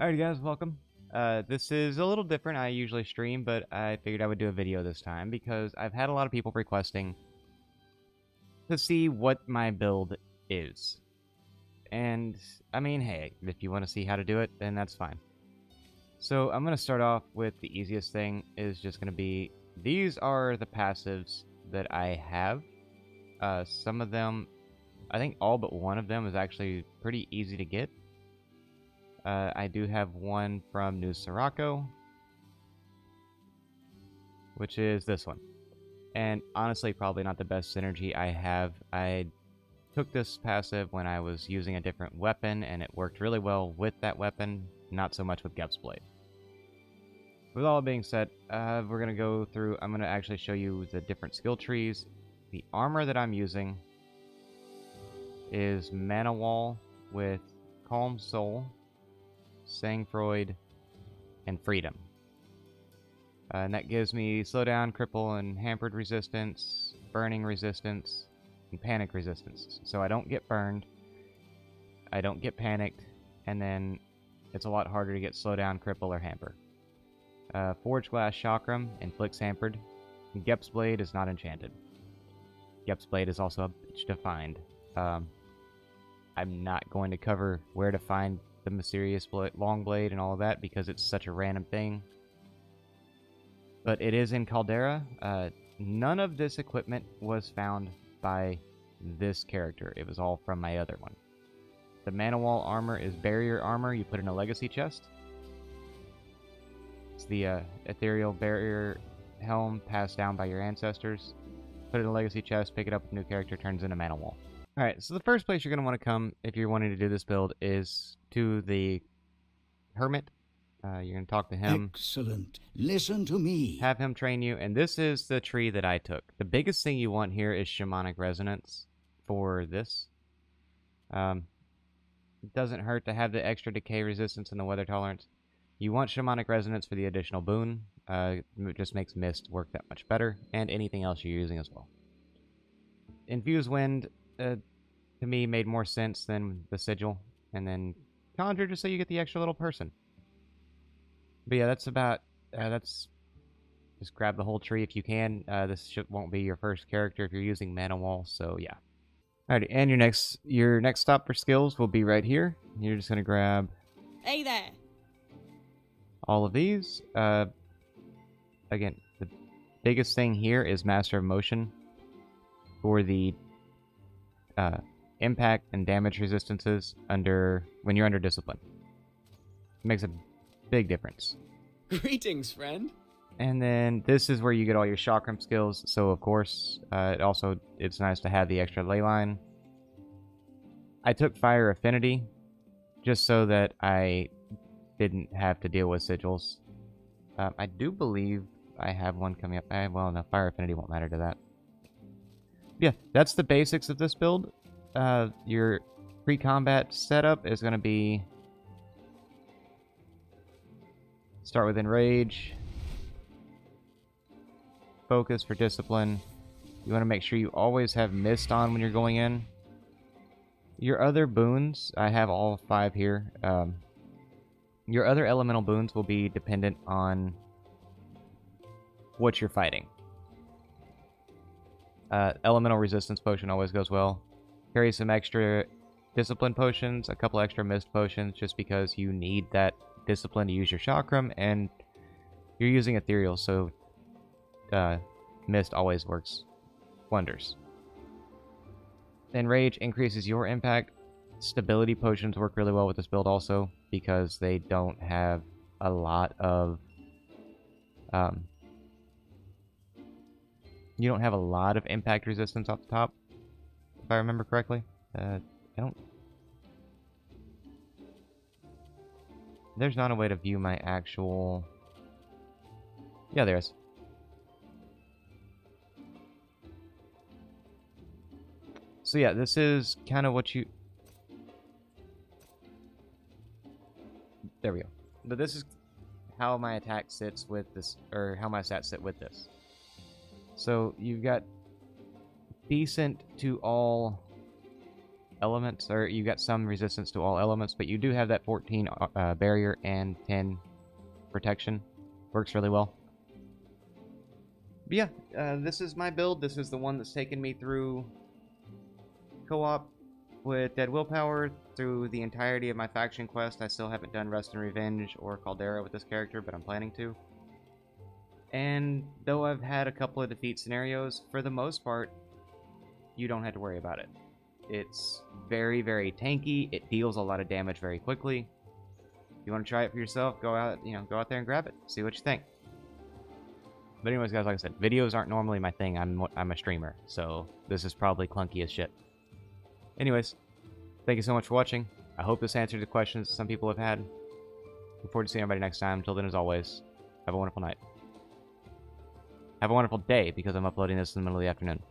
Alright guys, welcome. Uh, this is a little different. I usually stream, but I figured I would do a video this time because I've had a lot of people requesting to see what my build is. And, I mean, hey, if you want to see how to do it, then that's fine. So, I'm going to start off with the easiest thing is just going to be, these are the passives that I have. Uh, some of them, I think all but one of them is actually pretty easy to get. Uh, I do have one from New Sirocco, which is this one. And honestly, probably not the best synergy I have. I took this passive when I was using a different weapon, and it worked really well with that weapon, not so much with Gep's Blade. With all being said, uh, we're going to go through, I'm going to actually show you the different skill trees. The armor that I'm using is Mana Wall with Calm Soul, Sangfroid, and Freedom. Uh, and that gives me slowdown, cripple, and hampered resistance, burning resistance, and panic resistance. So I don't get burned, I don't get panicked, and then it's a lot harder to get slowdown, cripple, or hamper. Uh, Forge Glass Chakram inflicts hampered. Gep's Blade is not enchanted. Gep's Blade is also a bitch to find. Um, I'm not going to cover where to find the mysterious long blade and all of that because it's such a random thing. But it is in Caldera. Uh, none of this equipment was found by this character. It was all from my other one. The Mana Wall armor is barrier armor you put in a legacy chest. It's the uh, ethereal barrier helm passed down by your ancestors. Put it in a legacy chest, pick it up with a new character, turns into Mana Wall. Alright, so the first place you're going to want to come if you're wanting to do this build is to the Hermit. Uh, you're going to talk to him. Excellent. Listen to me. Have him train you, and this is the tree that I took. The biggest thing you want here is Shamanic Resonance for this. Um, it doesn't hurt to have the extra decay resistance and the weather tolerance. You want Shamanic Resonance for the additional boon. Uh, it just makes Mist work that much better, and anything else you're using as well. Infuse Wind, uh, to me, made more sense than the Sigil. And then Conjure just so you get the extra little person. But yeah, that's about... Uh, that's... Just grab the whole tree if you can. Uh, this won't be your first character if you're using Mana Wall, so yeah. Alrighty, and your next your next stop for skills will be right here. You're just gonna grab... Hey there! All of these. Uh, again, the biggest thing here is Master of Motion for the uh, impact and damage resistances under when you're under discipline. It makes a big difference. Greetings, friend. And then this is where you get all your chakram skills. So of course, uh, it also it's nice to have the extra ley line. I took fire affinity just so that I didn't have to deal with sigils. Um, I do believe I have one coming up. I, well, no, fire affinity won't matter to that. Yeah, that's the basics of this build uh, your pre-combat setup is going to be start with enrage focus for discipline. You want to make sure you always have mist on when you're going in. Your other boons i have all five here um, your other elemental boons will be dependent on what you're fighting. Uh, elemental resistance potion always goes well Carry some extra discipline potions, a couple extra mist potions, just because you need that discipline to use your chakram, and you're using ethereal, so uh, mist always works wonders. Then rage increases your impact. Stability potions work really well with this build also, because they don't have a lot of... Um, you don't have a lot of impact resistance off the top if I remember correctly. Uh, I don't... There's not a way to view my actual... Yeah, there is. So yeah, this is kind of what you... There we go. But this is how my attack sits with this, or how my stats sit with this. So you've got decent to all elements, or you got some resistance to all elements, but you do have that 14 uh, uh, barrier and 10 protection. Works really well. But yeah, uh, this is my build. This is the one that's taken me through co-op with Dead Willpower through the entirety of my faction quest. I still haven't done Rest and Revenge or Caldera with this character, but I'm planning to. And though I've had a couple of defeat scenarios, for the most part, you don't have to worry about it. It's very, very tanky. It deals a lot of damage very quickly. If you want to try it for yourself, go out, you know, go out there and grab it. See what you think. But anyways, guys, like I said, videos aren't normally my thing. I'm I'm a streamer, so this is probably clunky as shit. Anyways, thank you so much for watching. I hope this answered the questions some people have had. Look forward to seeing everybody next time. Until then, as always, have a wonderful night. Have a wonderful day, because I'm uploading this in the middle of the afternoon.